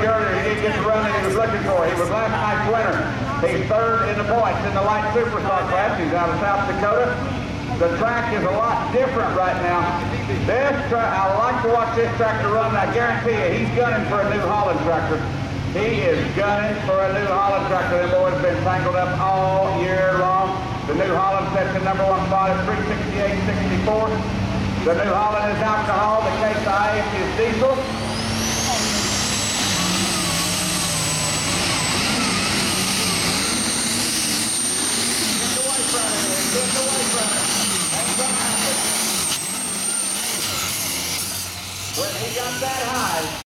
he didn't get the run that he was looking for. He was last night's winner. He's third in the points in the light superstar class. He's out of South Dakota. The track is a lot different right now. This track, I like to watch this tractor run. I guarantee you, he's gunning for a New Holland tractor. He is gunning for a New Holland tractor. Them boys have been tangled up all year long. The New Holland sets the number one spot at 368.64. The New Holland is alcohol. The Case IH is diesel. When he got that high,